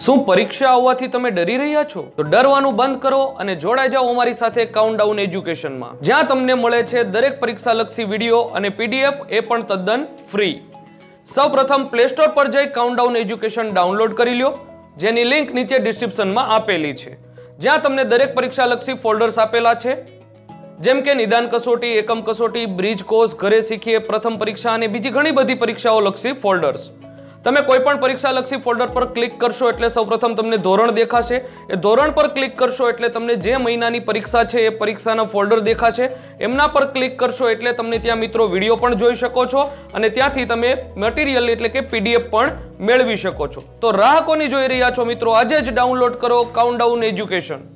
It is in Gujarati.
શું પરીક્ષા આવવાથી તમે ડરી રહ્યા છો? તો ડરવાનું બંધ કરો અને જોડાઈ જાઓ અમારી સાથે કાઉન્ટડાઉન એજ્યુકેશનમાં જ્યાં તમને મળે છે દરેક પરીક્ષાલક્ષી વીડિયો અને પીડીએફ એ પણ તદ્દન ફ્રી. સૌપ્રથમ પ્લે સ્ટોર પર જઈ કાઉન્ટડાઉન એજ્યુકેશન ડાઉનલોડ કરી લ્યો, જેની લિંક નીચે ડિસ્ક્રિપ્શનમાં આપેલી છે. જ્યાં તમને દરેક પરીક્ષાલક્ષી ફોલ્ડર્સ આપેલા છે, જેમ કે નિદાન કસોટી, એકમ કસોટી, બ્રિજ કોર્સ, ઘરે શીખીએ, પ્રથમ પરીક્ષા અને બીજી ઘણી બધી પરીક્ષાઓ લક્ષી ફોલ્ડર્સ. તમે કોઈ પણ પરીક્ષા લક્ષી ફોલ્ડર પર ક્લિક કરશો એટલે સૌપ્રથમ તમને ધોરણ દેખાશે. એ ધોરણ પર ક્લિક કરશો એટલે તમને જે મહિનાની પરીક્ષા છે એ પરીક્ષાના ફોલ્ડર દેખાશે. એમના પર ક્લિક કરશો એટલે તમને ત્યાં મિત્રો વીડિયો પણ જોઈ શકો છો અને ત્યાંથી તમે મટીરિયલ એટલે કે પીડીએફ પણ મેળવી શકો છો. તો રાહકોની જોઈ રહ્યા છો મિત્રો, આજે જ ડાઉનલોડ કરો કાઉન્ટડાઉન એજ્યુકેશન